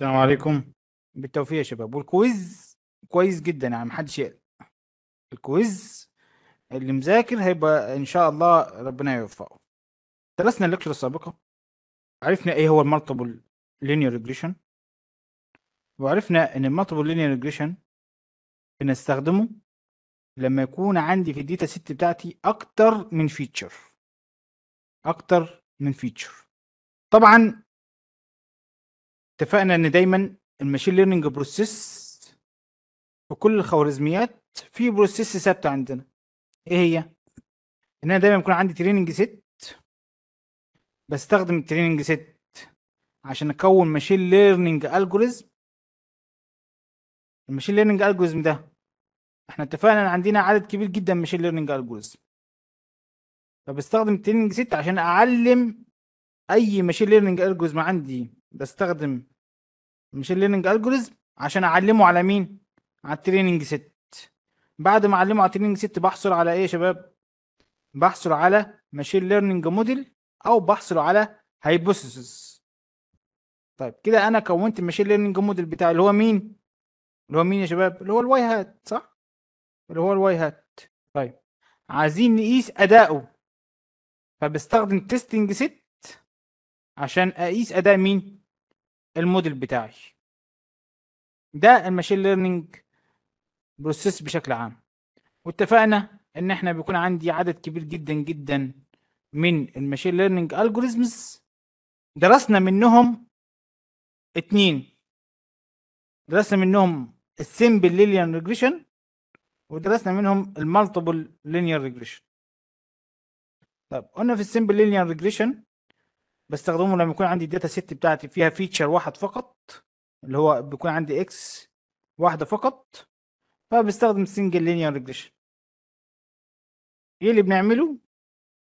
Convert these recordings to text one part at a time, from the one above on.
السلام عليكم. بالتوفيق يا شباب. وال quiz كويس جدا يعني محدش يقلق. ال quiz اللي مذاكر هيبقى إن شاء الله ربنا يوفقه. درسنا ال lecture السابقة. عرفنا إيه هو ال multiple linear regression وعرفنا إن ال multiple linear regression بنستخدمه لما يكون عندي في ال data set بتاعتي أكتر من feature أكتر من feature طبعا اتفقنا إن دايما ال machine learning process في كل الخوارزميات في process ثابتة عندنا. إيه هي؟ إن أنا دايما يكون عندي training set بستخدم ال training set عشان أكون machine learning algorithm ال machine learning algorithm ده إحنا اتفقنا إن عندنا عدد كبير جدا machine learning algorithm فبستخدم ال training set عشان أعلم أي machine learning algorithm عندي. بستخدم machine learning algorithm عشان أعلمه على مين؟ على ال training set بعد ما أعلمه على ال training set بحصل على إيه يا شباب؟ بحصل على machine learning model أو بحصل على hypothesis طيب كده أنا كونت ال machine learning model بتاعي اللي هو مين؟ اللي هو مين يا شباب؟ اللي هو ال y hat صح؟ اللي هو ال y hat. طيب عايزين نقيس اداؤه فبستخدم testing set عشان أقيس أداء مين؟ الموديل بتاعي. ده ال machine learning process بشكل عام. واتفقنا إن إحنا بيكون عندي عدد كبير جدا جدا من ال machine learning algorithms درسنا منهم اتنين. درسنا منهم ال simple linear regression ودرسنا منهم ال multiple linear regression طب قلنا في ال simple linear regression بستخدمه لما يكون عندي ال data set بتاعتي فيها feature واحد فقط اللي هو بيكون عندي x واحدة فقط فبستخدم single linear regression إيه اللي بنعمله؟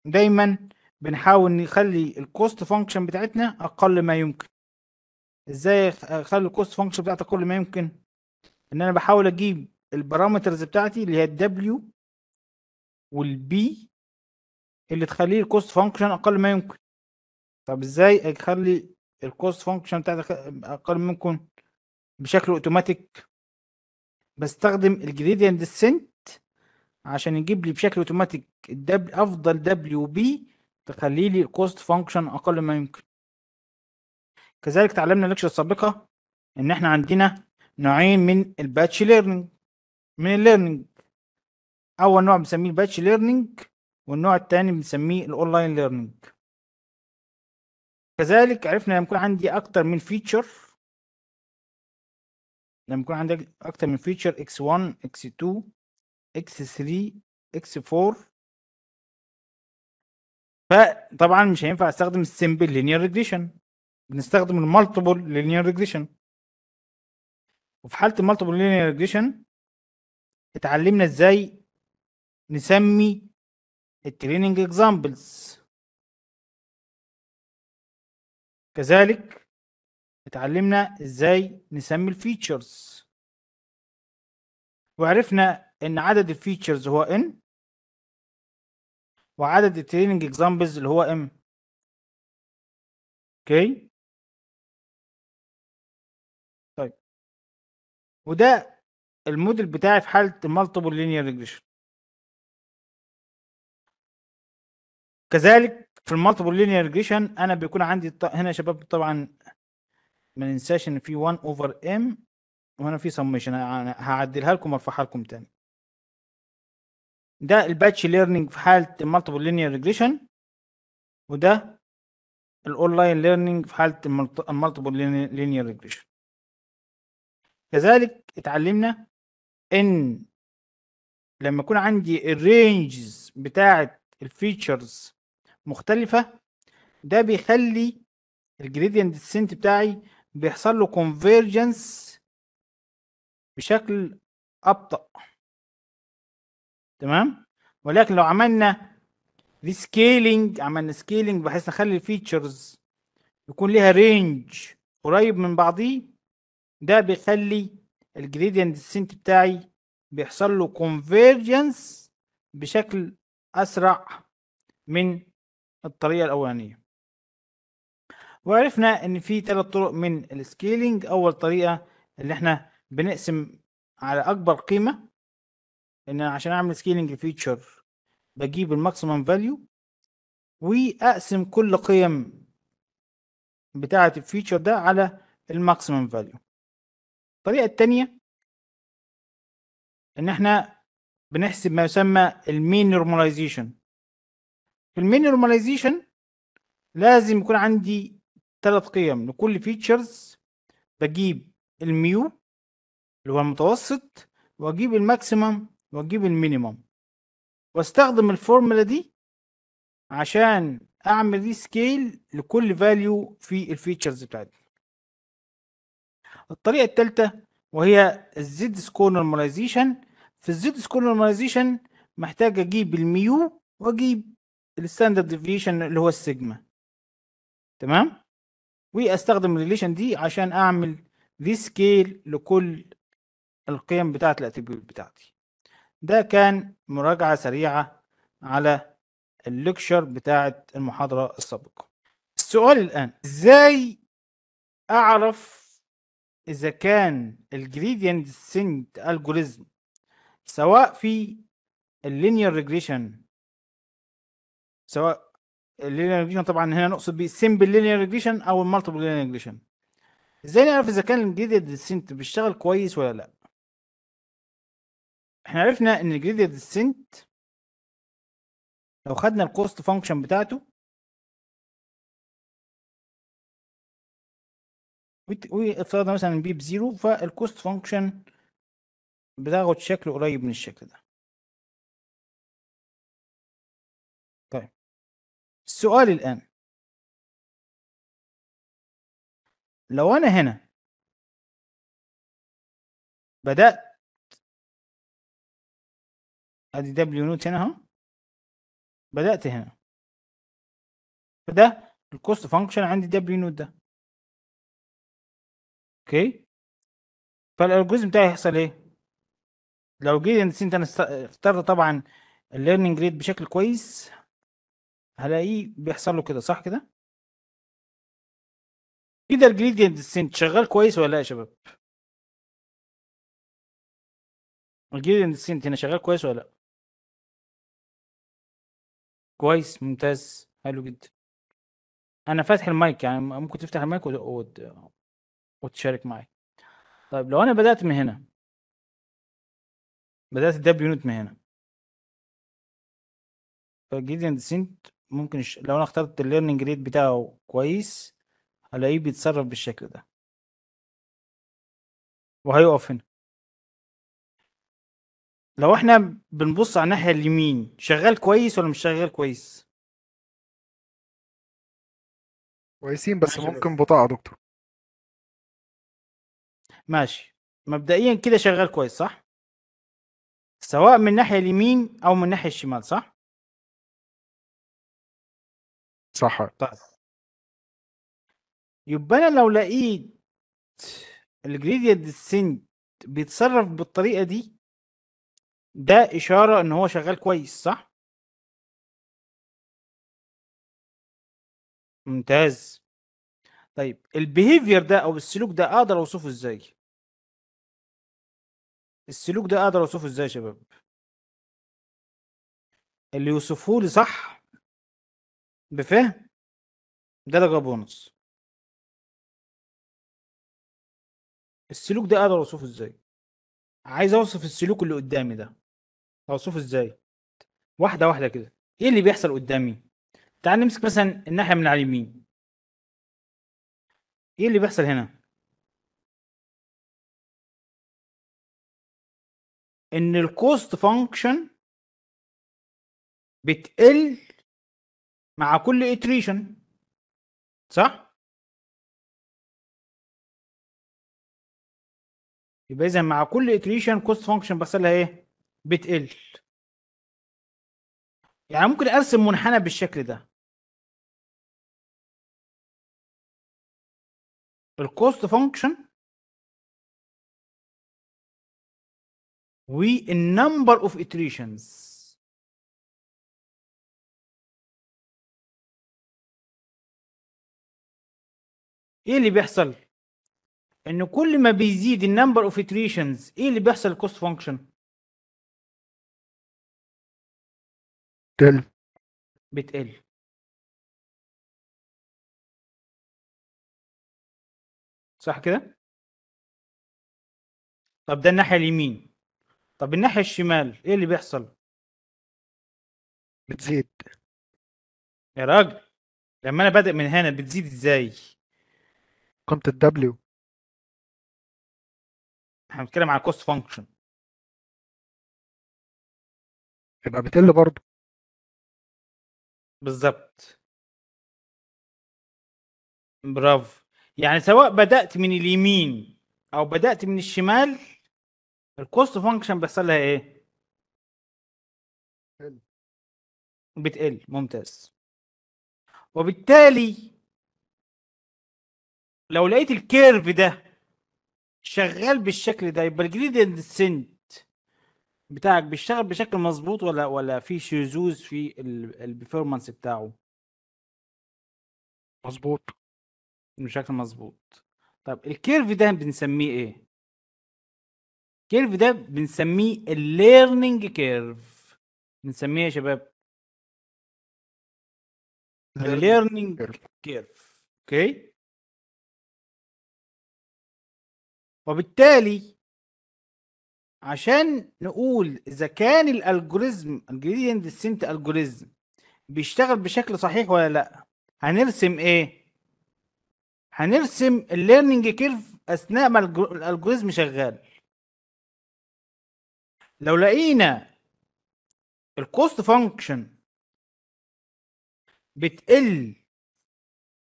دايما بنحاول نخلي ال cost function بتاعتنا أقل ما يمكن. إزاي أخلي ال cost function بتاعتي أقل ما يمكن؟ إن أنا بحاول أجيب ال parameters بتاعتي اللي هي الدبليو والبي اللي تخليه ال cost function أقل ما يمكن. طب إزاي أخلي ال cost function بتاعتي أقل ما يمكن بشكل اوتوماتيك بستخدم ال gradient descent عشان يجيب لي بشكل اوتوماتيك ال double أفضل دبليو بي تخلي لي ال cost function أقل ما يمكن. كذلك تعلمنا ال lecture السابقه إن إحنا عندنا نوعين من ال batch learning من ال learning أول نوع بنسميه ال batch learning والنوع الثاني بنسميه ال online learning كذلك عرفنا لما يكون عندي أكتر من feature لما يكون عندك أكتر من feature x1 x2 x3 x4 فطبعا مش هينفع أستخدم ال simple linear regression بنستخدم ال multiple linear regression وفي حالة ال multiple linear regression اتعلمنا إزاي نسمي ال training examples كذلك اتعلمنا إزاي نسمي ال features. وعرفنا ان عدد ال features هو n وعدد ال training examples اللي هو m okay؟ طيب. وده الموديل بتاعي في حالة ال multiple linear regression كذلك في ال multiple linear regression أنا بيكون عندي هنا يا شباب طبعا ما ننساش إن في 1 over m وهنا في سميشن هعدلها لكم وأرفعها لكم تاني. ده ال batch learning في حالة ال multiple linear regression وده ال online learning في حالة ال multiple linear regression. كذلك اتعلمنا إن لما يكون عندي ال ranges بتاعه ال features مختلفة. ده بيخلي ال gradient descent بتاعي بيحصل له convergence بشكل أبطأ. تمام؟ ولكن لو عملنا rescaling عملنا scaling بحيث نخلي ال features يكون ليها range قريب من بعضيه ده بيخلي ال gradient descent بتاعي بيحصل له convergence بشكل أسرع من الطريقة الأولانية. وعرفنا إن في ثلاث طرق من ال scaling أول طريقة اللي إحنا بنقسم على أكبر قيمة. إن عشان أعمل scaling feature بجيب ال maximum value وأقسم كل قيم بتاعة ال feature ده على ال maximum value الطريقة الثانية إن إحنا بنحسب ما يسمى ال mean normalization في ال mean normalization لازم يكون عندي ثلاث قيم. لكل features بجيب ال mu اللي هو المتوسط وأجيب ال maximum وأجيب ال minimum. وأستخدم الفورمولا دي عشان أعمل rescale لكل value في ال features بتاعتي. الطريقة الثالثه وهي ال z-score normalization في ال z-score normalization محتاج أجيب ال mu وأجيب ال standard deviation اللي هو السيجما. تمام؟ واستخدم ال relation دي عشان أعمل rescale لكل القيم بتاعت ال attribute بتاعتي. ده كان مراجعة سريعة على ال lecture بتاعت المحاضرة السابقة. السؤال الآن إزاي أعرف إذا كان ال gradient descent algorithm سواء في ال linear regression سواء ال linear regression طبعا هنا نقصد بيه linear regression أو ال multiple linear regression إزاي نعرف إذا كان ال gradient descent بيشتغل كويس ولا لأ؟ إحنا عرفنا إن ال gradient descent لو خدنا ال cost function بتاعته وافترضنا مثلا b بـ zero فال cost function بتاخد شكل قريب من الشكل ده. السؤال الآن. لو أنا هنا بدأت أدي دبليو نوت هنا أهو. بدأت هنا. فده ال cost function عندي دبليو نوت ده. أوكي؟ فال algorithm بتاعي هيحصل إيه؟ لو جيت نسيت أنا اخترت طبعا ال learning rate بشكل كويس هلاقيه بيحصل له كده صح كده؟ كده ال gradient descent شغال كويس ولا لا يا شباب؟ ال gradient descent هنا شغال كويس ولا لا؟ كويس ممتاز حلو جدا. أنا فاتح المايك يعني ممكن تفتح المايك وت- وت- وتشارك معي طيب لو أنا بدأت من هنا بدأت الدبليو نوت من هنا فال gradient descent ممكن ش... لو أنا اخترت ال learning rate بتاعه كويس هلاقيه بيتصرف بالشكل ده. وهيقف هنا لو إحنا بنبص على الناحية اليمين شغال كويس ولا مش شغال كويس؟ كويسين بس ماشي. ممكن بطاقة يا دكتور. ماشي. مبدئيا كده شغال كويس صح؟ سواء من الناحية اليمين أو من الناحية الشمال صح؟ صح طيب. يبقى أنا لو لقيت ال gradient descent بيتصرف بالطريقة دي ده إشارة إن هو شغال كويس صح؟ ممتاز. طيب ال behavior ده أو السلوك ده أقدر أوصفه إزاي؟ السلوك ده أقدر أوصفه إزاي يا شباب؟ اللي يوصفه لي صح بفهم؟ درجة بونص. السلوك ده أقدر أوصفه إزاي؟ عايز أوصف السلوك اللي قدامي ده. أوصفه إزاي؟ واحدة واحدة كده. إيه اللي بيحصل قدامي؟ تعال نمسك مثلا الناحية من على اليمين. إيه اللي بيحصل هنا؟ إن ال cost function بتقل مع كل iteration صح؟ يبقى اذا مع كل iteration cost function بيحصل لها إيه؟ بتقل. يعني ممكن أرسم منحنى بالشكل ده. ال cost function وال number of iterations. إيه اللي بيحصل؟ انه كل ما بيزيد ال number of iterations إيه اللي بيحصل ال cost function تل بتقل. صح كده؟ طب ده الناحية اليمين. طب الناحية الشمال إيه اللي بيحصل؟ بتزيد. يا راجل لما أنا بادئ من هنا بتزيد إزاي؟ قيمة الدبليو إحنا بنتكلم على cost function يبقى بتقل برضه. بالظبط. برافو. يعني سواء بدأت من اليمين أو بدأت من الشمال ال cost function بيحصل لها إيه؟ بتقل. بتقل. ممتاز. وبالتالي لو لقيت ال curve ده شغال بالشكل ده يبقى ال gradient descent بتاعك بيشتغل بشكل مظبوط ولا ولا في شذوذ في ال performance بتاعه؟ مظبوط. بشكل مظبوط. طب ال curve ده بنسميه إيه؟ ال curve ده بنسميه ال learning curve. بنسميه يا شباب. ال learning. curve. Okay؟ وبالتالي عشان نقول إذا كان ال algorithm ال gradient descent algorithm بيشتغل بشكل صحيح ولا لأ هنرسم إيه؟ هنرسم ال learning curve أثناء ما الجو- ال algorithm شغال. لو لقينا ال cost function بتقل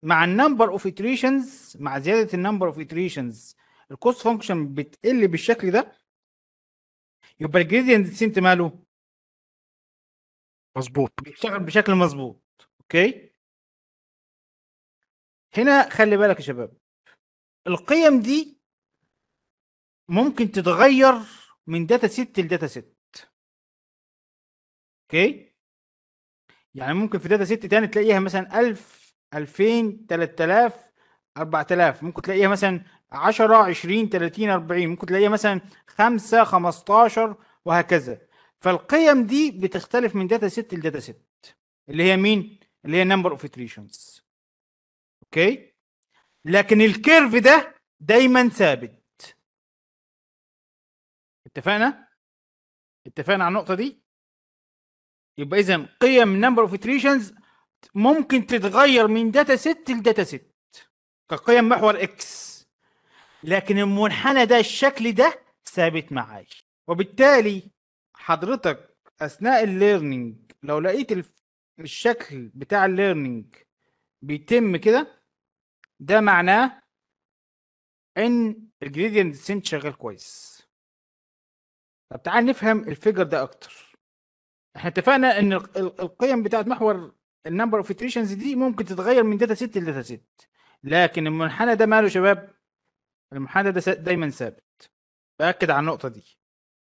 مع ال number of iterations مع زيادة ال number of iterations ال cost function بتقل بالشكل ده يبقى ال gradient descent ماله؟ مظبوط. بيشتغل بشكل مظبوط. okay هنا خلي بالك يا شباب القيم دي ممكن تتغير من data set ل data set okay يعني ممكن في data set تاني تلاقيها مثلا 1000 2000 3000 4000 ممكن تلاقيها مثلا 10 20 30 40 ممكن تلاقيها مثلا 5 15 وهكذا. فالقيم دي بتختلف من data set ل data set اللي هي مين؟ اللي هي number of iterations okay؟ لكن ال curve ده دايما ثابت. اتفقنا؟ اتفقنا على النقطة دي؟ يبقى اذا قيم number of iterations ممكن تتغير من data set ل data set كقيم محور x لكن المنحنى ده الشكل ده ثابت معاي وبالتالي حضرتك أثناء ال learning لو لقيت الشكل بتاع ال learning بيتم كده ده معناه إن ال gradient descent شغال كويس. طب تعال نفهم ال figure ده أكتر. إحنا اتفقنا إن ال- ال- القيم بتاعت محور ال number of iterations دي ممكن تتغير من data set ل data set لكن المنحنى ده ماله شباب؟ المنحنى ده دايما ثابت. بأكد على النقطة دي.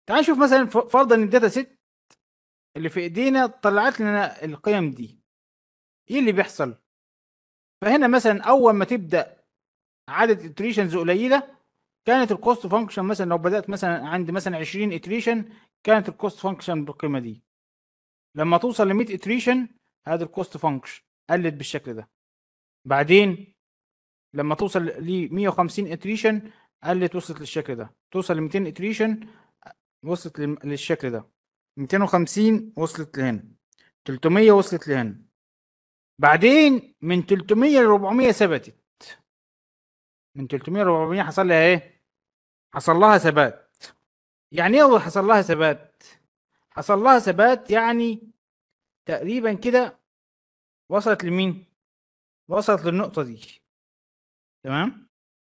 تعال نشوف مثلا فرضا إن ال data set اللي في إيدينا طلعت لنا القيم دي. إيه اللي بيحصل؟ فهنا مثلا أول ما تبدأ عدد iterations قليلة كانت ال cost function مثلا لو بدأت مثلا عند مثلا 20 iteration كانت ال cost function بالقيمة دي. لما توصل ل 100 iteration هذا ال cost function قلت بالشكل ده. بعدين لما توصل ل 150 iteration قلت وصلت للشكل ده. توصل ل 200 iteration وصلت لل- للشكل ده. 250 وصلت لهنا. 300 وصلت لهنا. بعدين من 300 ل 400 ثبتت. من 300 ل 400 حصل لها إيه؟ حصل لها ثبات. يعني إيه حصل لها ثبات؟ حصل لها ثبات يعني تقريبا كده وصلت لمين؟ وصلت للنقطة دي. تمام؟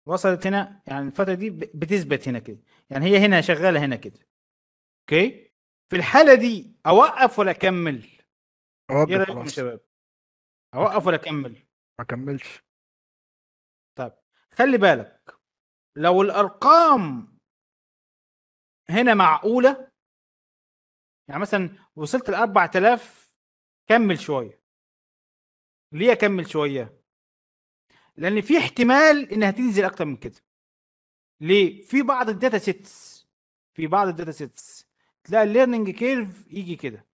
وصلت هنا يعني الفترة دي بتثبت هنا كده. يعني هي هنا شغالة هنا كده. أوكي؟ في الحالة دي أوقف ولا أكمل؟ إيه أوقف رأيكم يا شباب. أوقف ولا أكمل؟ ما كملش. طيب خلي بالك. لو الأرقام هنا معقولة يعني مثلا وصلت ل 4000 كمل شوية. ليه أكمل شوية؟ لأن في احتمال إنها تنزل أكتر من كده. ليه؟ في بعض ال data sets في بعض ال data sets تلاقي ال learning curve يجي كده.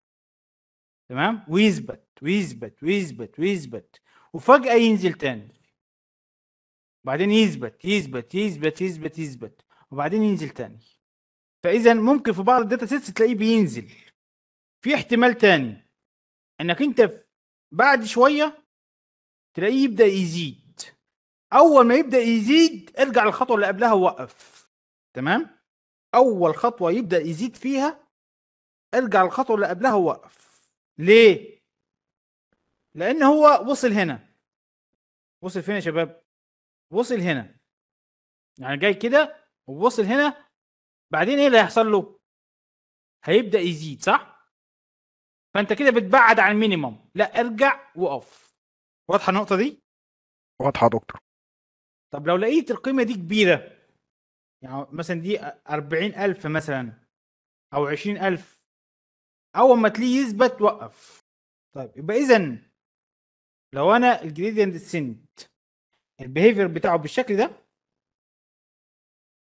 تمام؟ ويثبت ويثبت ويثبت ويثبت وفجأة ينزل تاني. بعدين يثبت يثبت يثبت يثبت يثبت وبعدين ينزل تاني. فإذا ممكن في بعض ال data sets تلاقيه بينزل. في احتمال تاني إنك أنت بعد شوية تلاقيه يبدأ يزيد. أول ما يبدأ يزيد ارجع للخطوة اللي قبلها ووقف. تمام؟ أول خطوة يبدأ يزيد فيها ارجع للخطوة اللي قبلها ووقف. ليه؟ لأن هو وصل هنا. وصل فين يا شباب؟ وصل هنا. يعني جاي كده ووصل هنا بعدين إيه اللي هيحصل له؟ هيبدأ يزيد صح؟ فأنت كده بتبعد عن المينيمم لا ارجع وقف. واضحة النقطة دي؟ واضحة يا دكتور. طب لو لقيت القيمة دي كبيرة يعني مثلا دي 40000 مثلا أو 20000 أول ما تلاقيه يثبت وقف. طيب يبقى اذا لو أنا ال gradient descent ال behavior بتاعه بالشكل ده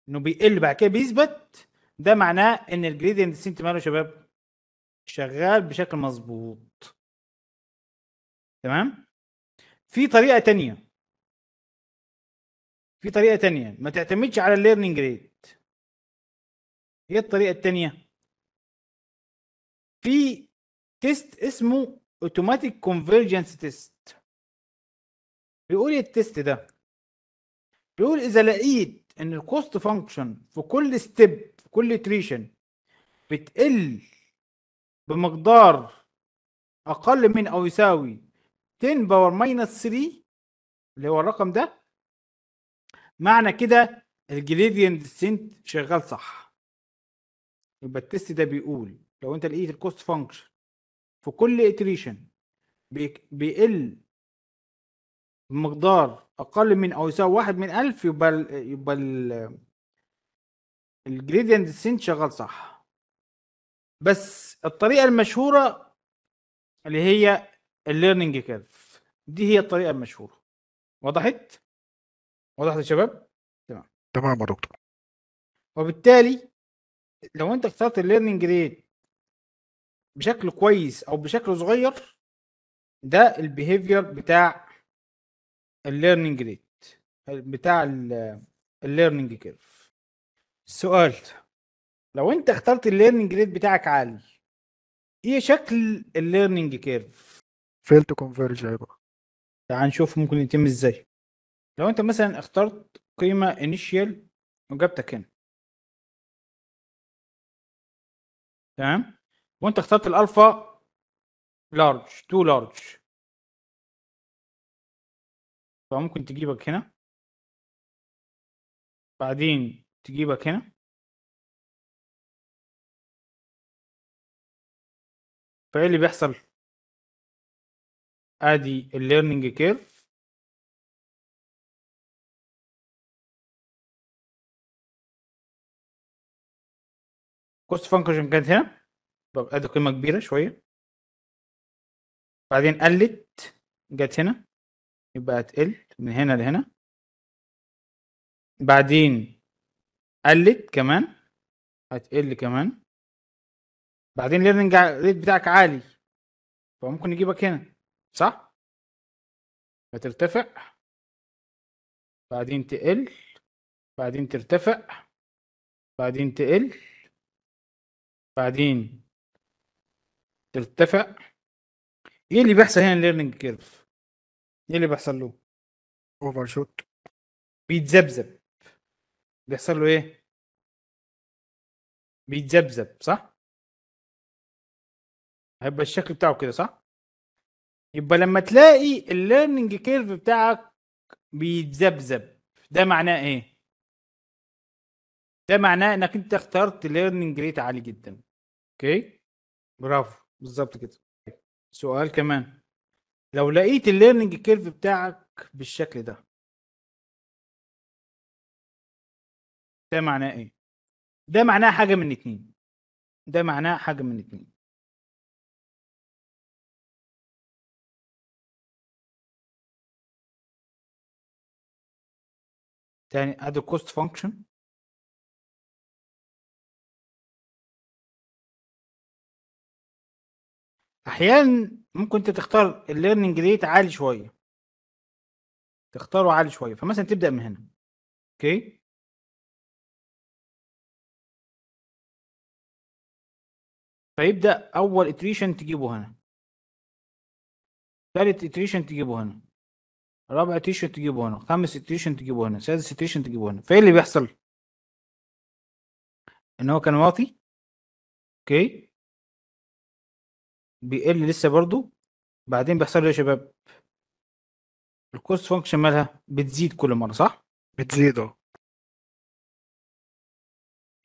إنه بيقل بعد كده بيثبت ده معناه إن ال gradient descent ماله شباب؟ شغال بشكل مظبوط. تمام؟ في طريقة تانية. في طريقة تانية. ما تعتمدش على ال learning rate هي الطريقة التانية. في test اسمه automatic convergence test بيقول إيه ال test ده؟ بيقول إذا لقيت إن ال cost function في كل step في كل iteration بتقل بمقدار أقل من أو يساوي 10 power minus 3 اللي هو الرقم ده معنى كده ال gradient descent شغال صح. يبقى ال test ده بيقول لو انت لقيت ال cost function في كل iteration بيقل بمقدار أقل من أو يساوي واحد من ألف يبقى يبقى ال gradient descent شغال صح. بس الطريقة المشهورة اللي هي ال learning curve دي هي الطريقة المشهورة. وضحت وضحت يا شباب؟ تمام. يا دكتور. وبالتالي لو انت اخترت ال learning rate بشكل كويس أو بشكل صغير ده ال behavior بتاع ال learning rate بتاع ال learning curve السؤال لو انت اخترت ال learning rate بتاعك عالي إيه شكل ال learning curve fail to converge هيبقى تعال نشوف ممكن يتم إزاي. لو انت مثلا اخترت قيمة initial وجابتك هنا. تمام؟ وانت اخترت ال alpha large too large فممكن تجيبك هنا. بعدين تجيبك هنا. فايه اللي بيحصل؟ ادي ال learning curve cost function كانت هنا. ادي قيمة كبيرة شوية. بعدين قلت جت هنا. يبقى هتقل من هنا لهنا. بعدين قلت كمان. هتقل كمان. بعدين ال learning rate بتاعك عالي. فممكن يجيبك هنا. صح؟ فترتفع بعدين تقل. بعدين ترتفع. بعدين تقل. بعدين ترتفع. إيه اللي بيحصل هنا ال learning curve إيه اللي بيحصل له؟ overshoot بيتذبذب. بيحصل له إيه؟ بيتذبذب صح؟ هيبقى الشكل بتاعه كده صح؟ يبقى لما تلاقي ال learning curve بتاعك بيتذبذب ده معناه إيه؟ ده معناه انك انت اخترت learning rate عالي جدا. okay؟ برافو بالظبط كده. سؤال كمان. لو لقيت ال learning curve بتاعك بالشكل ده ده معناه إيه؟ ده معناه حاجة من اتنين. ده معناه حاجة من اتنين. تاني ادي ال cost function أحيانا ممكن أنت تختار ال learning rate عالي شوية. تختاره عالي شوية. فمثلا تبدأ من هنا. okay؟ فيبدأ أول iteration تجيبه هنا. ثالث iteration تجيبه هنا. رابع iteration تجيبه هنا. خامس iteration تجيبه هنا. سادس iteration تجيبه هنا. فإيه اللي بيحصل؟ إن هو كان واطي. okay؟ بيقل لسه برضو. بعدين بيحصل له إيه يا شباب؟ ال cost function مالها بتزيد كل مرة صح؟ بتزيد آه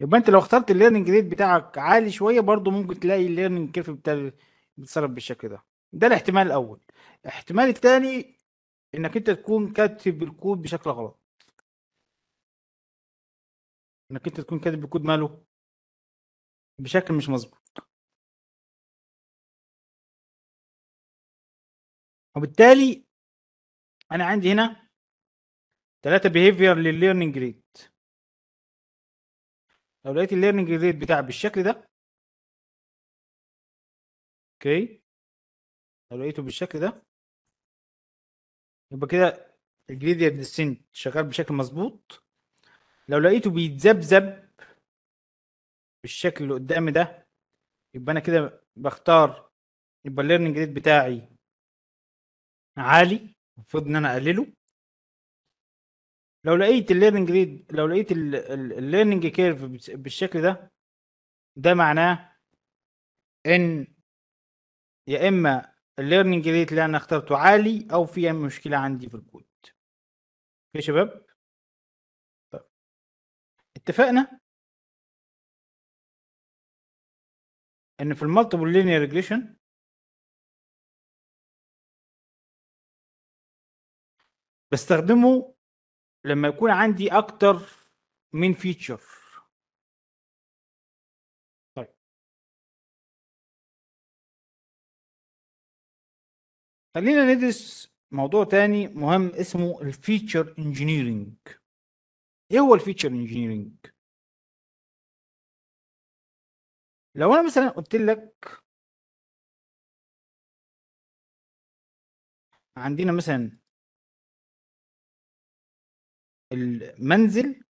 يبقى أنت لو اخترت ال learning rate بتاعك عالي شوية برضو ممكن تلاقي ال learning curve بتاع بيتصرف بالشكل ده. ده الاحتمال الأول. الاحتمال الثاني إنك أنت تكون كاتب الكود بشكل غلط. إنك أنت تكون كاتب الكود ماله؟ بشكل مش مظبوط. وبالتالي أنا عندي هنا ثلاثة بيهيفير للليرنينج ريت لو لقيت ال learning rate بتاعي بالشكل ده okay؟ لو لقيته بالشكل ده يبقى كده ال gradient descent شغال بشكل مظبوط. لو لقيته بيتذبذب بالشكل اللي قدامي ده يبقى أنا كده بختار يبقى ال learning rate بتاعي عالي المفروض إن أنا أقلله. لو لقيت ال learning rate لو لقيت ال learning curve بالشكل ده ده معناه إن يا إما ال learning rate اللي أنا اخترته عالي أو في مشكلة عندي في الكود. يا شباب؟ طيب. اتفقنا؟ إن في ال multiple linear regression بستخدمه لما يكون عندي أكتر من feature طيب. خلينا ندرس موضوع تاني مهم اسمه ال feature engineering إيه هو ال feature engineering لو أنا مثلا قلت لك عندنا مثلا المنزل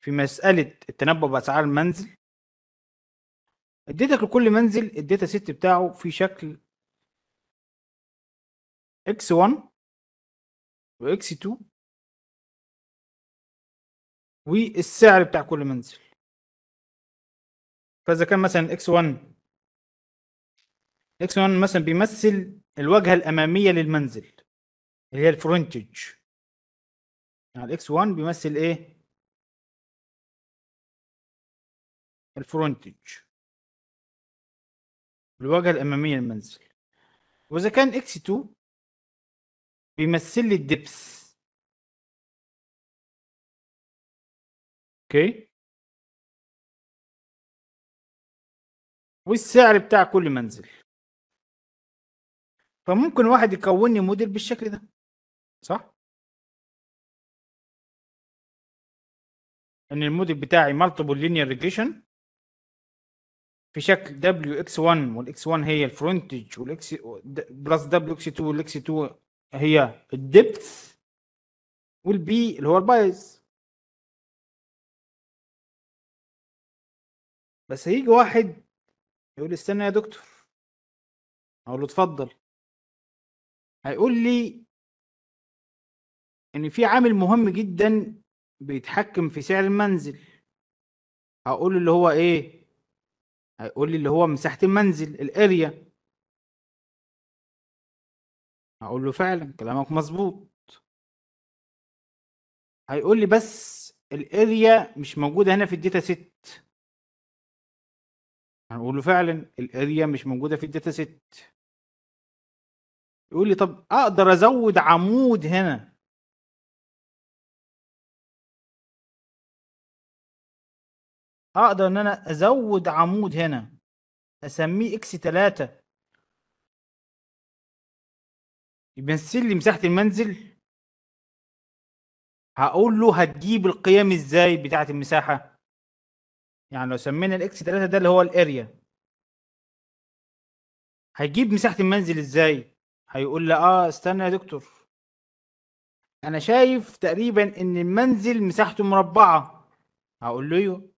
في مسألة التنبؤ بأسعار المنزل. اديتك لكل منزل ال data set بتاعه في شكل x1 و x2 والسعر بتاع كل منزل. فإذا كان مثلا x1 x1 مثلا بيمثل الواجهة الأمامية للمنزل اللي هي ال frontage. يعني ال x 1 بيمثل إيه؟ ال frontage. الواجهه الاماميه للمنزل وإذا كان x 2 بيمثل لي ال depth okay؟ والسعر بتاع كل منزل. فممكن واحد يكون لي موديل بالشكل ده. صح؟ إن الموديل بتاعي multiple linear regression في شكل w x 1 وال x 1 هي ال frontage وال x plus w x 2 وال x 2 هي ال depth وال b اللي هو ال bias بس هيجي واحد يقول استنى يا دكتور. أقول له اتفضل. هيقول لي إن في عامل مهم جدا بيتحكم في سعر المنزل. هقول اللي هو إيه؟ هيقول لي اللي هو مساحة المنزل ال area. هقول له فعلا كلامك مظبوط. هيقول لي بس ال area مش موجودة هنا في ال data set. هنقول له فعلا ال area مش موجودة في ال data set. يقول لي طب أقدر أزود عمود هنا. أقدر إن أنا أزود عمود هنا أسميه x 3 يمثل لي مساحة المنزل هقول له هتجيب القيم إزاي بتاعة المساحة؟ يعني لو سمينا الإكس 3 ده اللي هو الأريا. هيجيب مساحة المنزل إزاي؟ هيقول لي آه استنى يا دكتور. أنا شايف تقريبا إن المنزل مساحته مربعة. هقول له أيوه.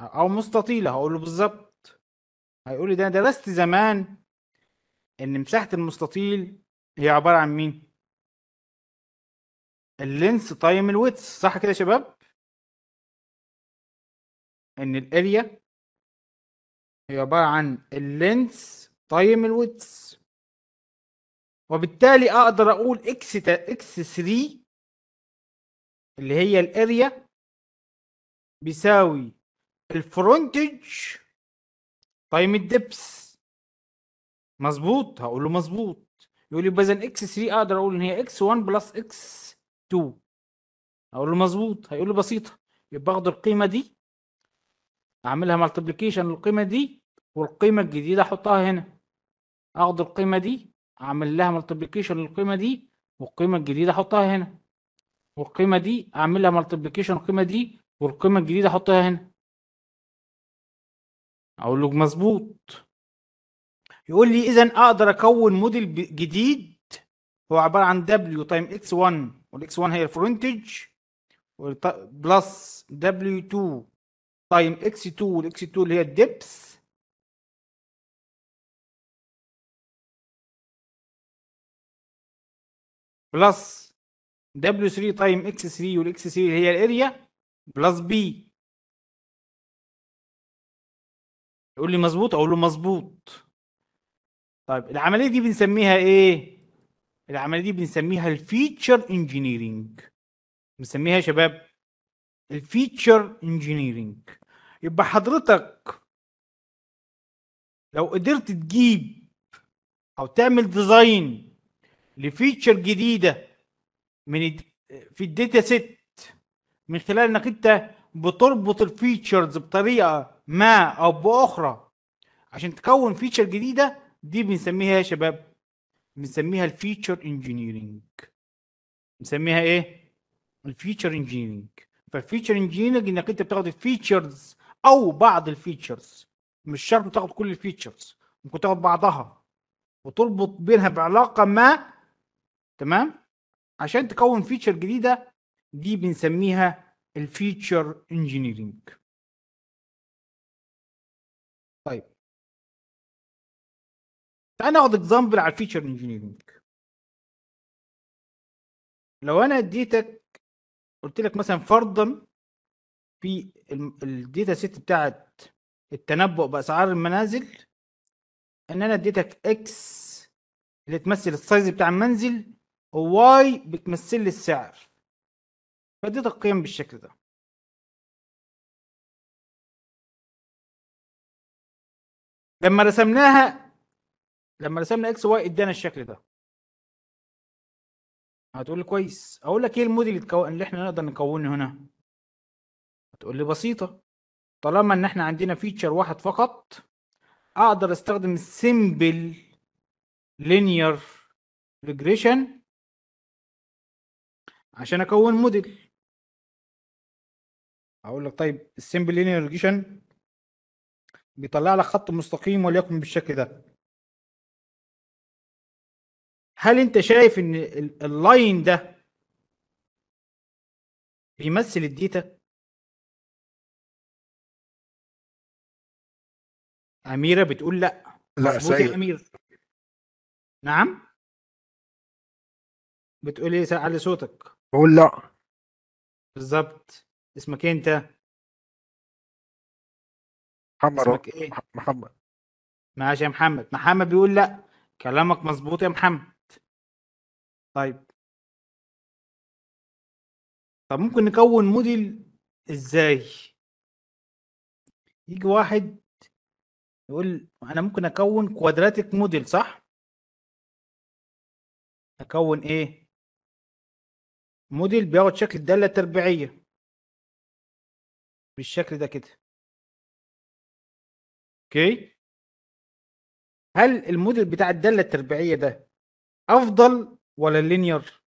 أو مستطيلة هقول له بالظبط. هيقول لي ده أنا درست زمان إن مساحة المستطيل هي عبارة عن مين؟ ال length times ال width صح كده يا شباب؟ إن ال area هي عبارة عن ال length times ال width وبالتالي أقدر أقول إكس إكس 3 اللي هي ال area بيساوي ال frontage times ال depth مظبوط هقول له مظبوط. يقول لي يبقى اذا x 3 أقدر أقول إن هي x 1 plus x 2 أقول له مظبوط هيقول لي بسيطة. يبقى أخد القيمة دي أعملها multiplication للقيمة دي والقيمة الجديدة أحطها هنا. أخد القيمة دي أعمل لها multiplication للقيمة دي والقيمة الجديدة أحطها هنا. والقيمة دي اعمل لها multiplication القيمه دي والقيمة الجديدة أحطها هنا. أقول له مظبوط. يقول لي اذا أقدر أكون موديل جديد. هو عبارة عن w times x 1 وال x 1 هي ال frontage plus w 2 times x 2 وال x 2 اللي هي ال depth plus w 3 times x 3 وال x 3 اللي هي ال area plus b يقول لي مظبوط أقول له مظبوط. طيب العملية دي بنسميها إيه؟ العملية دي بنسميها ال feature engineering بنسميها يا شباب ال feature engineering يبقى حضرتك لو قدرت تجيب أو تعمل design ل feature جديدة من في ال data set من خلال إنك أنت بتربط ال features بطريقة ما أو بأخرى عشان تكون feature جديدة دي بنسميها يا شباب بنسميها ال feature engineering بنسميها إيه؟ ال feature engineering فال feature engineering إنك أنت بتاخد ال features أو بعض ال features مش شرط تاخد كل ال features ممكن تاخد بعضها وتربط بينها بعلاقة ما تمام؟ عشان تكون feature جديدة دي بنسميها ال feature engineering طيب. تعال ناخد example على ال feature engineering لو أنا اديتك قلت لك مثلا فرضا في ال data set بتاعت التنبؤ بأسعار المنازل إن أنا اديتك إكس اللي تمثل ال size بتاع المنزل و y بتمثل لي السعر. فاديتك قيم بالشكل ده. لما رسمناها لما رسمنا x y ادانا الشكل ده. هتقول لي كويس. أقول لك إيه الموديل اللي إحنا نقدر نكونه هنا؟ هتقول لي بسيطة. طالما إن إحنا عندنا feature واحد فقط أقدر أستخدم السيمبل لينير ريجريشن عشان أكون موديل أقول لك طيب ال simple linear regression بيطلع لك خط مستقيم وليكن بالشكل ده. هل انت شايف ان ال- ال line ده بيمثل الديتا؟ أميرة بتقول لأ. لا سيء أمير. نعم. بتقول إيه؟ علي صوتك. بقول لأ. بالظبط. اسمك إيه أنت؟ محمد اسمك إيه؟ مح- محمد. ماشي يا محمد. محمد بيقول لا كلامك مظبوط يا محمد. طيب. طب ممكن نكون موديل إزاي؟ يجي واحد يقول أنا ممكن اكون quadratic model صح؟ اكون إيه؟ موديل بياخد شكل الدالة التربيعية بالشكل ده كده. okay. هل الموديل بتاع الدالة التربيعية ده أفضل ولا ال linear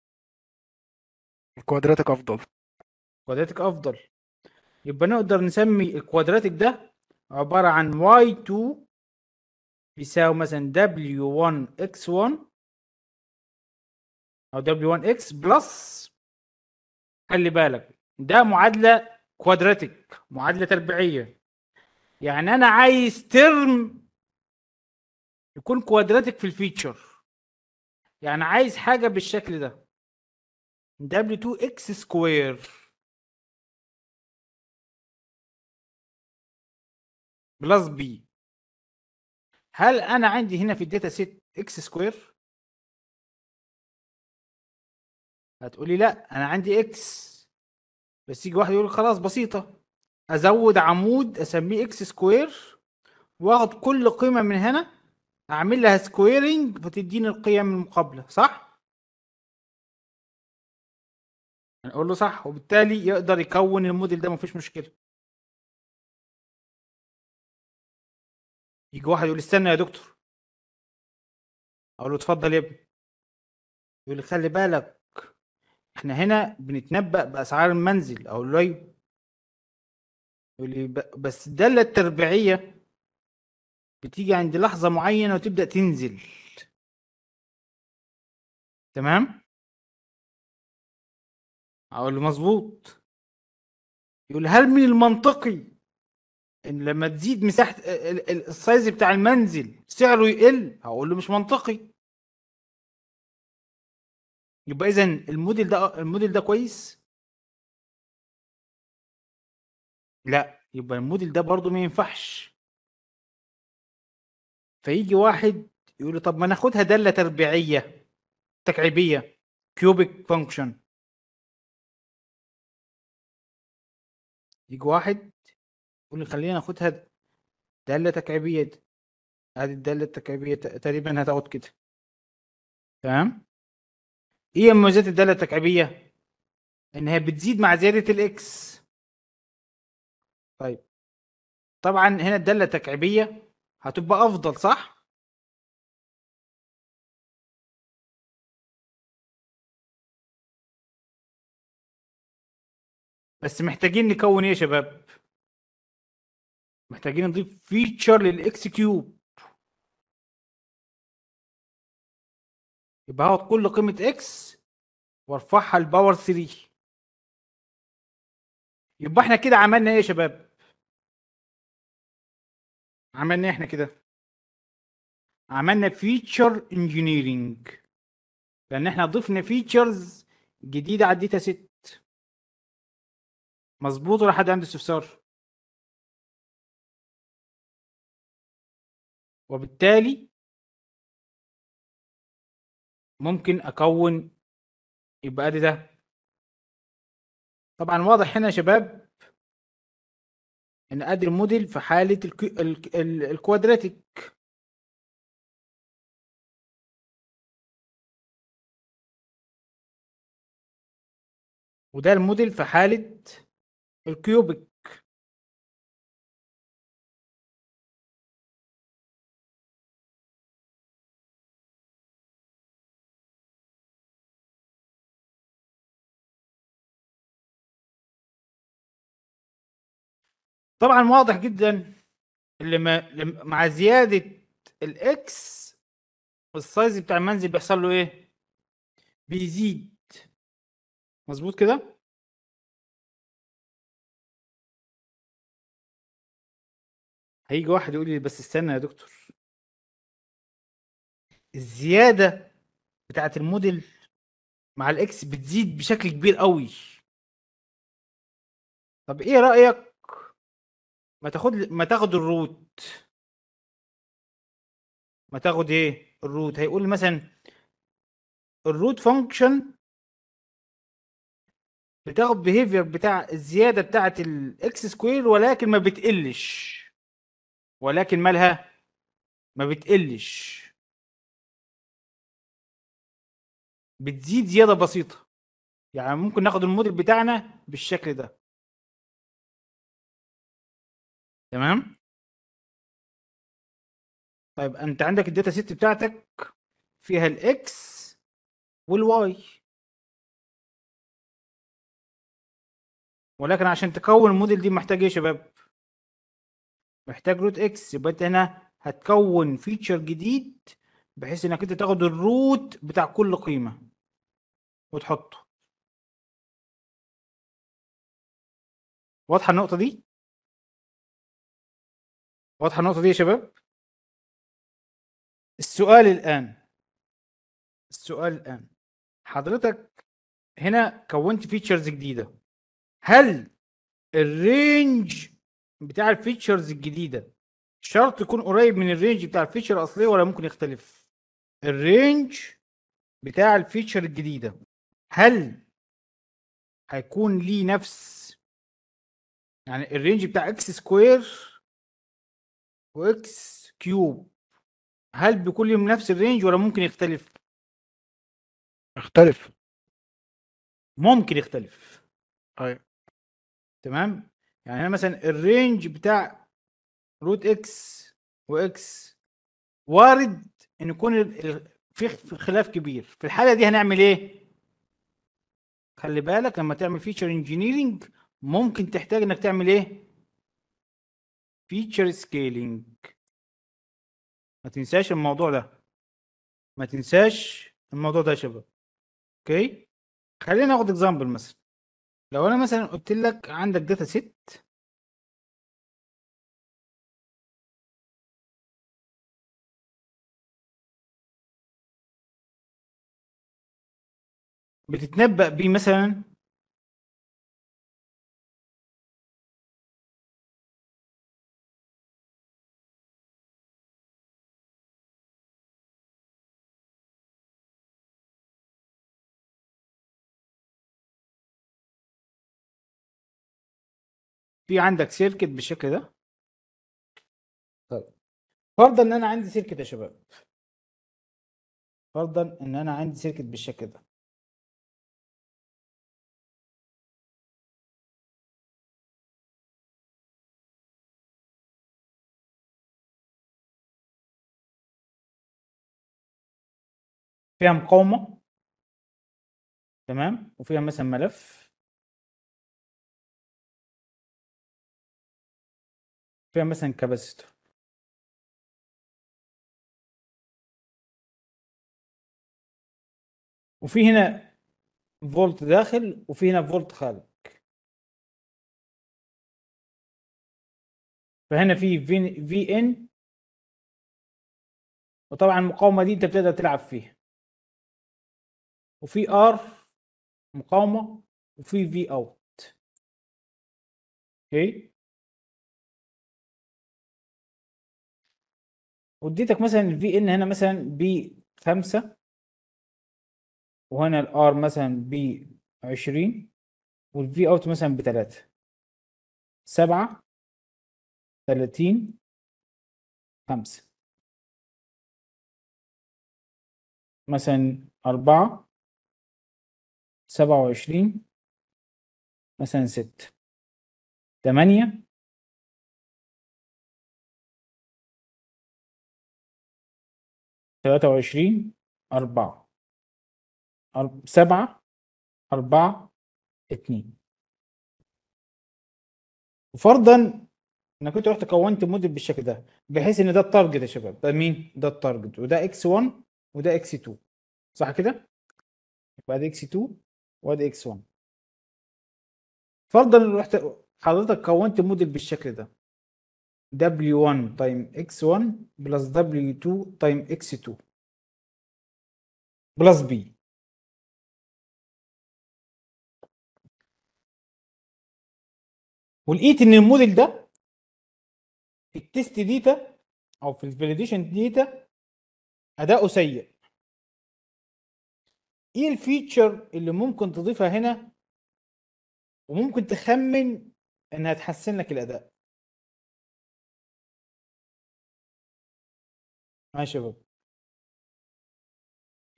ال quadratic أفضل. quadratic أفضل. يبقى نقدر نسمي ال quadratic ده عبارة عن y2 بيساوي مثلا w1 x1 أو w1x plus خلي بالك ده معادلة quadratic معادلة تربيعية. يعني أنا عايز term يكون quadratic في ال feature. يعني عايز حاجة بالشكل ده. W2x square plus b هل أنا عندي هنا في ال data set x square هتقولي لا أنا عندي x بس يجي واحد يقول خلاص بسيطة. أزود عمود أسميه x square وأخد كل قيمة من هنا أعمل لها squaring فتديني القيم المقابله صح؟ نقول له صح وبالتالي يقدر يكون الموديل ده مفيش مشكلة. يجي واحد يقول استنى يا دكتور. أقول له اتفضل يا ابني. يقول لي خلي بالك إحنا هنا بنتنبأ بأسعار المنزل. أو له يقول لي ب- بس الداله التربيعية بتيجي عند لحظة معينة وتبدأ تنزل. تمام؟ أقول له مظبوط. يقول هل من المنطقي إن لما تزيد مساحة ال- ال- السايز بتاع المنزل سعره يقل؟ هقول له مش منطقي. يبقى اذا الموديل ده الموديل ده كويس؟ لأ يبقى الموديل ده برضو ما ينفعش. فيجي واحد يقول طب ما ناخدها دالة تربيعية تكعيبية cubic function يجي واحد يقول لي خلينا ناخدها دالة تكعيبية. أدي الدالة التكعيبية تقريبا هتقعد كده. تمام؟ إيه مميزات الدالة التكعيبية؟ إن هي بتزيد مع زيادة ال x طيب. طبعا هنا الدالة التكعيبية هتبقى أفضل صح؟ بس محتاجين نكون إيه يا شباب؟ محتاجين نضيف feature لل x cube. يبقى هاخد كل قيمة x وأرفعها ل power 3 يبقى إحنا كده عملنا إيه يا شباب؟ عملنا إحنا كده. عملنا feature engineering لأن إحنا ضفنا features جديدة على ال data set مظبوط ولا حد عنده استفسار؟ وبالتالي ممكن أكون يبقى أدي ده. طبعا واضح هنا يا شباب إن أدي الموديل في حالة ال qua... ال... ال... ال quadratic. وده الموديل في حالة ال cubic. طبعا واضح جدا. لما- مع زيادة ال x ال size بتاع المنزل بيحصل له إيه؟ بيزيد. مظبوط كده؟ هيجي واحد يقول لي بس استنى يا دكتور. الزيادة بتاعت الموديل مع ال x بتزيد بشكل كبير قوي. طب إيه رأيك ما تاخد ما تاخد ال root ما تاخد إيه؟ ال root هيقول مثلا ال root function بتاخد behavior بتاع الزيادة بتاعت ال x square ولكن ما بتقلش. ولكن مالها؟ ما بتقلش. بتزيد زيادة بسيطة. يعني ممكن ناخد الموديل بتاعنا بالشكل ده. تمام؟ طيب انت عندك ال data set بتاعتك فيها ال x وال y ولكن عشان تكون الموديل دي محتاج إيه يا شباب؟ محتاج root x يبقى أنت هنا هتكون feature جديد بحيث إنك أنت تاخد ال root بتاع كل قيمة وتحطه. واضحة النقطة دي؟ واضحة النقطة دي يا شباب؟ السؤال الآن السؤال الآن. حضرتك هنا كونت features جديدة. هل ال range بتاع ال features الجديدة شرط يكون قريب من ال range بتاع ال feature الأصلية ولا ممكن يختلف؟ الرينج بتاع الفيتشر الجديدة هل هيكون ليه نفس؟ يعني ال range بتاع X square و X cube هل بيكون لهم نفس ال range ولا ممكن يختلف؟ اختلف ممكن يختلف. أيوه. تمام؟ يعني هنا مثلا الرينج بتاع روت إكس واكس وارد إن يكون في خلاف كبير. في الحالة دي هنعمل إيه؟ خلي بالك لما تعمل feature engineering ممكن تحتاج إنك تعمل إيه؟ feature scaling ما تنساش الموضوع ده. ما تنساش الموضوع ده يا شباب. Okay؟ خلينا ناخد example مثلا. لو أنا مثلا قلت لك عندك data set بتتنبأ بيه مثلا في عندك circuit بالشكل ده؟ طيب. فرضا إن أنا عندي circuit يا شباب. فرضا إن أنا عندي circuit بالشكل ده. فيها مقاومة. تمام. وفيها مثلا ملف. فيها مثلا capacitor. وفي هنا فولت داخل وفي هنا فولت خارج. فهنا في V in وطبعا المقاومة دي أنت بتقدر تلعب فيها. وفي R مقاومة وفي V out okay؟ واديتك مثلا ال V in هنا مثلا ب 5 وهنا ال R مثلا ب 20 وال V out مثلا ب 3 7 30 5 مثلا 4 27 مثلا 6 8 23 4 7 4 2 وفرضا إنك كنت رحت كونت موديل بالشكل ده بحيث إن ده ال target يا شباب ده مين ده ال target وده X 1 وده X 2 صح كده؟ يبقى ده X 2 وده X 1 فرضا رحت حضرتك كونت موديل بالشكل ده W1 time X1 plus W2 time X2 plus B. ولقيت ان الموديل ده في ال test data أو في ال validation data اداؤه سيء. إيه ال feature اللي ممكن تضيفها هنا وممكن تخمن إنها تحسن لك الأداء؟ يا شباب؟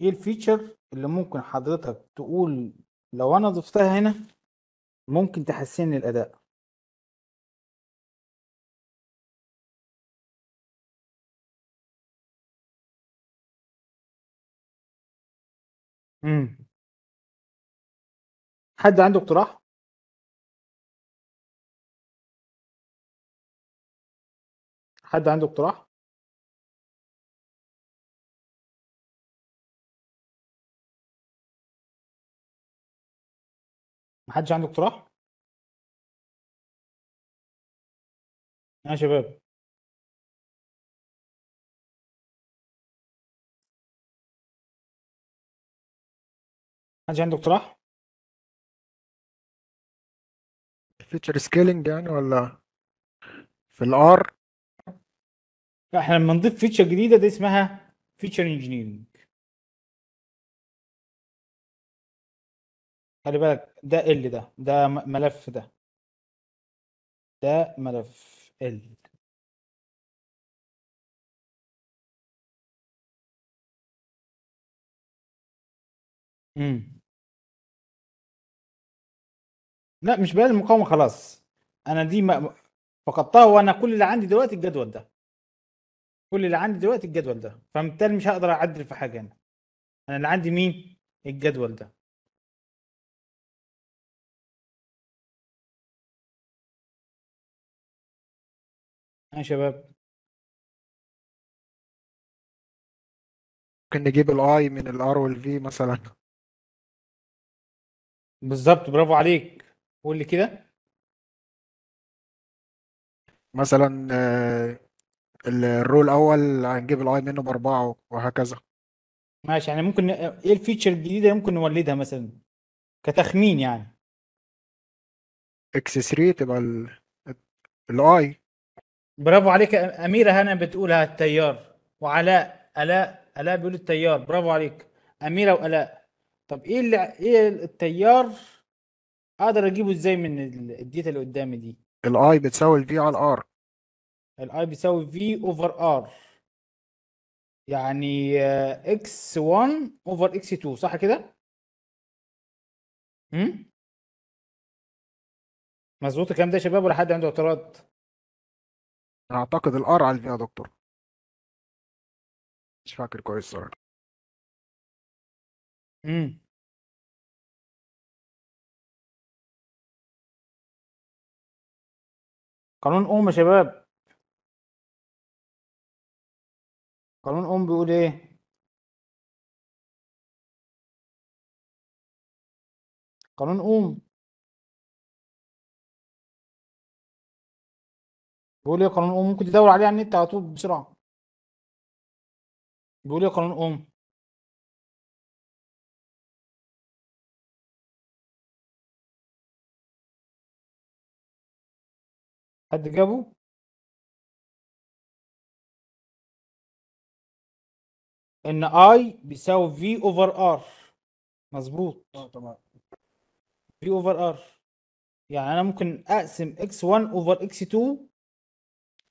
إيه الفيتشر اللي ممكن حضرتك تقول لو أنا ضفتها هنا ممكن تحسن الأداء؟ امم حد عنده اقتراح؟ حد عنده اقتراح؟ محدش عنده اقتراح؟ يا شباب محدش عنده اقتراح؟ feature scaling يعني ولا في ال R لا، إحنا لما نضيف feature جديدة دي اسمها feature engineering خلي بالك ده ال ده ده ملف ده. ده ملف ال. امم لا مش بقى المقاومة خلاص. أنا دي ما فقدتها وأنا كل اللي عندي دلوقتي الجدول ده. كل اللي عندي دلوقتي الجدول ده. فبالتالي مش هقدر أعدل في حاجة هنا. أنا اللي عندي مين؟ الجدول ده. يا شباب. ممكن نجيب ال I من ال R وال V مثلا. بالظبط برافو عليك. قول لي كده. مثلا آه، ال row الأول هنجيب ال I منه بأربعة وهكذا. ماشي يعني ممكن ن- إيه ال feature الجديدة ممكن نولدها مثلا؟ كتخمين يعني. X 3 تبقى ال I برافو عليك. أميرة هنا بتقولها التيار. وعلاء ألاء ألاء بيقول التيار. برافو عليك. أميرة وألاء. طب إيه اللي إيه التيار؟ أقدر أجيبه إزاي من ال- ال data اللي قدامي دي؟ الاي بتساوي الفي على الار الاي بيساوي في اوفر ار يعني X 1 over X 2 صح كده؟ امم مظبوط الكلام ده يا شباب ولا حد عنده اعتراض؟ أعتقد ال R على ال V يا دكتور. مش فاكر كويس صراحة. امم قانون اوم يا شباب. قانون اوم بيقول إيه؟ قانون اوم بيقول إيه قانون اوم ممكن تدور عليه على النت على طول بسرعة. بيقول إيه قانون اوم حد جابه؟ إن I بيساوي V over R مظبوط. تمام. V over R يعني أنا ممكن أقسم X 1 over X 2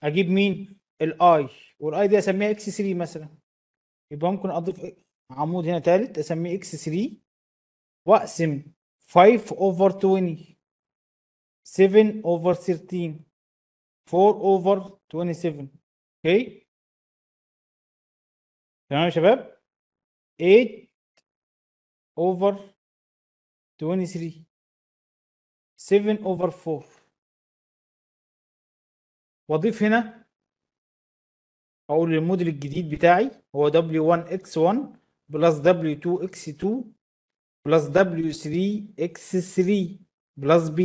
أجيب مين؟ ال I. وال I دي أسميها X 3 مثلا. يبقى ممكن أضيف عمود هنا ثالث أسميه X 3 وأقسم 5 over 20 7 over 13 4 over 27 Okay تمام يا شباب؟ 8 over 23 7 over 4 واضيف هنا أقول الموديل الجديد بتاعي هو W1X1 plus W2X2 plus W3X3 plus B.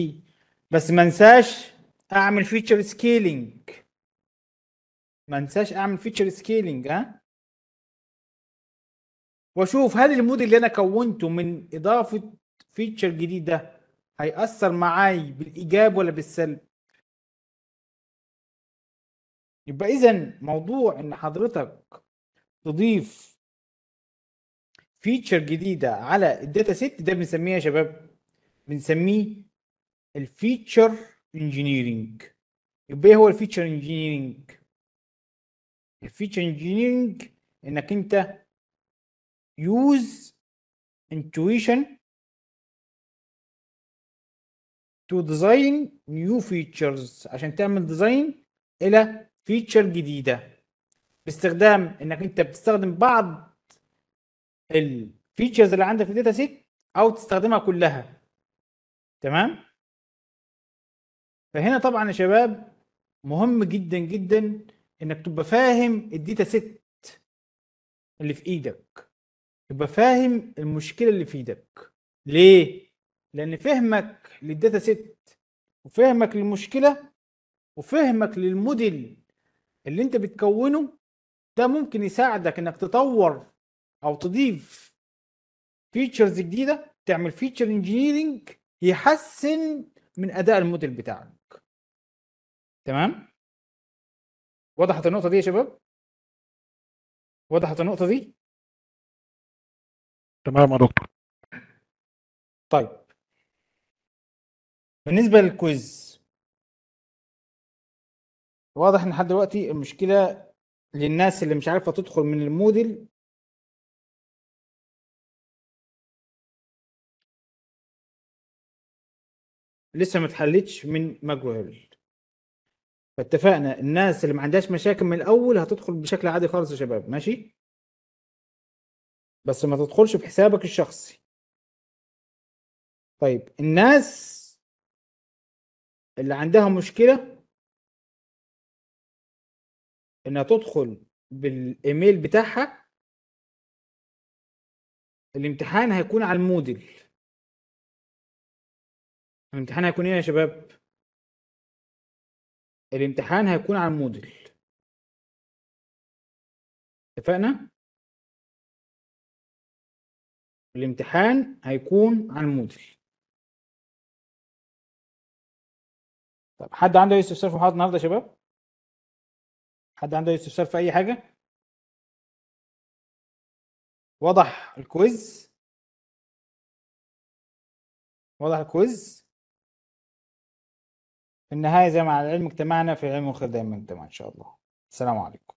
بس ما انساش أعمل feature scaling ما انساش أعمل feature scaling ها؟ وأشوف هل الموديل اللي أنا كونته من إضافة feature جديد ده هيأثر معاي بالإيجاب ولا بالسلب؟ يبقى إذا موضوع إن حضرتك تضيف feature جديدة على ال data set ده بنسميه يا شباب بنسميه ال feature engineering يبقى إيه هو ال feature engineering ال feature engineering إنك أنت use intuition to design new features. عشان تعمل design إلى feature جديدة. باستخدام إنك أنت بتستخدم بعض ال features اللي عندك في ال data set أو تستخدمها كلها. تمام؟ فهنا طبعا يا شباب مهم جدا جدا إنك تبقى فاهم ال data set اللي في إيدك. تبقى فاهم المشكلة اللي في إيدك. ليه؟ لأن فهمك لل data set وفهمك للمشكلة وفهمك للموديل اللي انت بتكونه ده ممكن يساعدك انك تطور أو تضيف features جديدة تعمل feature engineering يحسن من أداء الموديل بتاعك. تمام؟ وضحت النقطة دي يا شباب؟ وضحت النقطة دي؟ تمام يا دكتور. طيب. بالنسبة للكويز واضح إن لحد دلوقتي المشكلة للناس اللي مش عارفة تدخل من الموديل لسه ما اتحلتش من ماجويل فاتفقنا الناس اللي ما عندهاش مشاكل من الأول هتدخل بشكل عادي خالص يا شباب ماشي؟ بس ما تدخلش بحسابك الشخصي. طيب الناس اللي عندها مشكلة إنها تدخل بالإيميل بتاعها الامتحان هيكون على الموديل. الامتحان هيكون إيه يا شباب؟ الامتحان هيكون على الموديل. اتفقنا؟ الامتحان هيكون على الموديل. طب حد عنده أي استفسار في محاضرة النهارده يا شباب؟ حد عنده استفسار في أي حاجة؟ واضح ال quiz؟ واضح ال quiz؟ في النهاية زي ما على العلم اجتمعنا في العلم والخير دايما اجتماع إن شاء الله. السلام عليكم.